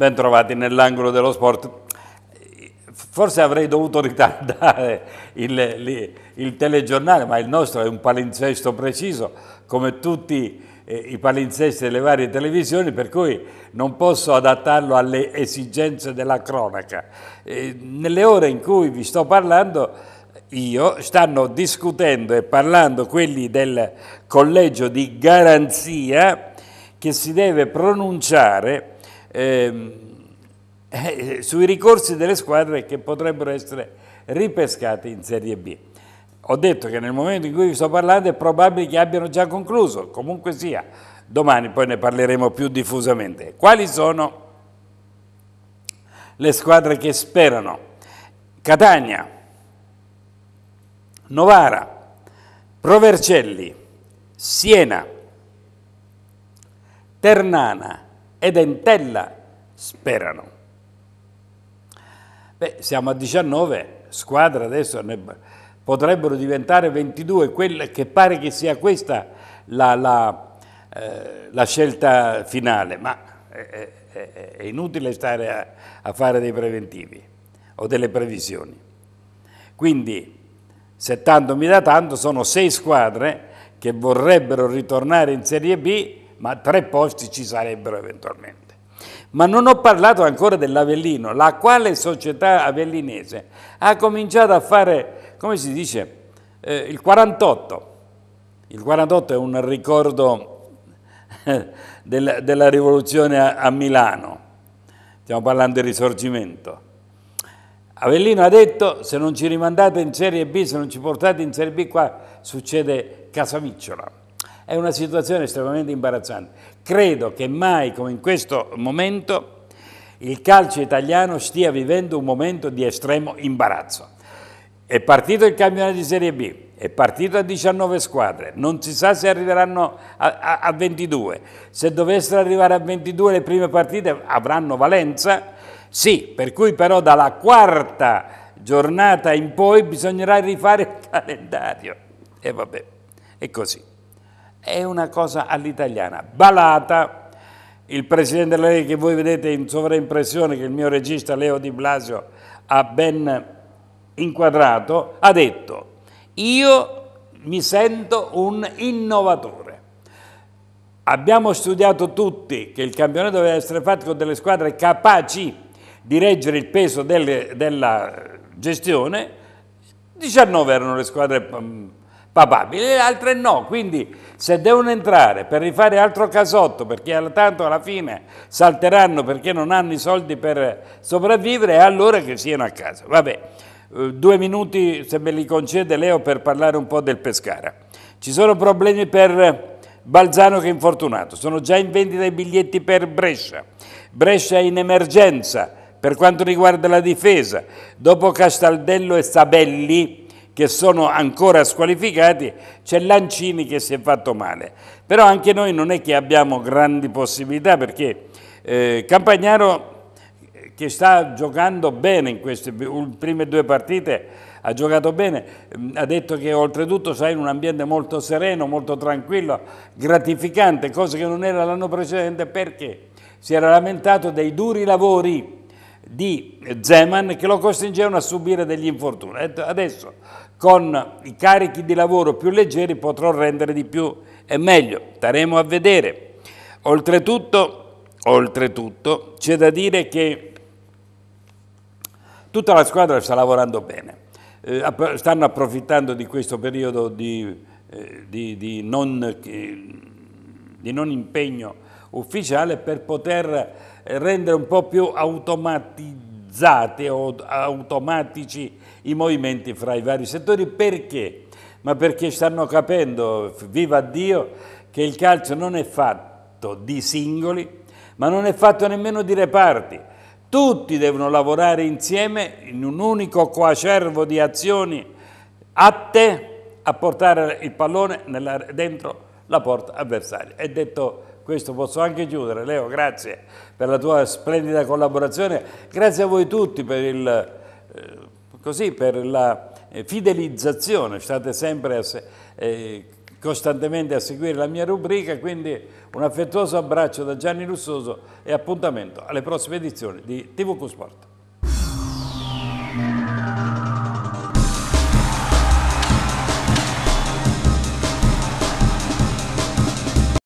Ben trovati nell'angolo dello sport. Forse avrei dovuto ritardare il, il, il, telegiornale, ma il nostro è un palinsesto preciso, come tutti eh, i palinsesti delle varie televisioni, per cui non posso adattarlo alle esigenze della cronaca. Eh, nelle ore in cui vi sto parlando, io stanno discutendo e parlando quelli del collegio di garanzia che si deve pronunciare Ehm, eh, sui ricorsi delle squadre che potrebbero essere ripescate in Serie B. Ho detto che nel momento in cui vi sto parlando è probabile che abbiano già concluso, comunque sia, domani poi ne parleremo più diffusamente. Quali sono le squadre che sperano? Catania, Novara, Provercelli, Siena, Ternana, ed Entella sperano. Beh, siamo a 19, squadre adesso ne potrebbero diventare 22, quella che pare che sia questa la, la, eh, la scelta finale, ma è, è, è inutile stare a, a fare dei preventivi o delle previsioni. Quindi, se tanto sono sei squadre che vorrebbero ritornare in Serie B ma tre posti ci sarebbero eventualmente. Ma non ho parlato ancora dell'Avellino, la quale società avellinese ha cominciato a fare, come si dice, eh, il 48. Il 48 è un ricordo eh, del, della rivoluzione a, a Milano, stiamo parlando del risorgimento. Avellino ha detto se non ci rimandate in Serie B, se non ci portate in Serie B qua succede Casamicciola. È una situazione estremamente imbarazzante. Credo che mai come in questo momento il calcio italiano stia vivendo un momento di estremo imbarazzo. È partito il campionato di Serie B, è partito a 19 squadre, non si sa se arriveranno a, a, a 22. Se dovessero arrivare a 22 le prime partite avranno valenza? Sì, per cui però dalla quarta giornata in poi bisognerà rifare il calendario. E vabbè, è così è una cosa all'italiana. Balata, il Presidente della Lega che voi vedete in sovraimpressione, che il mio regista Leo Di Blasio ha ben inquadrato, ha detto io mi sento un innovatore. Abbiamo studiato tutti che il campionato deve essere fatto con delle squadre capaci di reggere il peso delle, della gestione, 19 erano le squadre mm, papabili, le altre no, quindi se devono entrare per rifare altro casotto, perché tanto alla fine salteranno perché non hanno i soldi per sopravvivere, allora che siano a casa. Vabbè, eh, due minuti se me li concede Leo per parlare un po' del Pescara. Ci sono problemi per Balzano che è infortunato, sono già in vendita i biglietti per Brescia, Brescia è in emergenza per quanto riguarda la difesa, dopo Castaldello e Sabelli che sono ancora squalificati, c'è Lancini che si è fatto male. Però anche noi non è che abbiamo grandi possibilità perché eh, Campagnaro che sta giocando bene in queste prime due partite, ha giocato bene, mm, ha detto che oltretutto sta in un ambiente molto sereno, molto tranquillo, gratificante, cosa che non era l'anno precedente perché si era lamentato dei duri lavori di Zeman che lo costringevano a subire degli infortuni. Adesso con i carichi di lavoro più leggeri potrò rendere di più e meglio, staremo a vedere. Oltretutto, oltretutto c'è da dire che tutta la squadra sta lavorando bene, eh, stanno approfittando di questo periodo di, eh, di, di, non, di non impegno ufficiale per poter rendere un po' più automatizzati o automatici i movimenti fra i vari settori. Perché? Ma perché stanno capendo, viva Dio, che il calcio non è fatto di singoli, ma non è fatto nemmeno di reparti. Tutti devono lavorare insieme in un unico coacervo di azioni atte a portare il pallone nella, dentro la porta avversaria. È detto questo posso anche chiudere. Leo, grazie per la tua splendida collaborazione, grazie a voi tutti per, il, eh, così, per la eh, fidelizzazione, state sempre a, eh, costantemente a seguire la mia rubrica, quindi un affettuoso abbraccio da Gianni Lussoso e appuntamento alle prossime edizioni di TVQ Sport.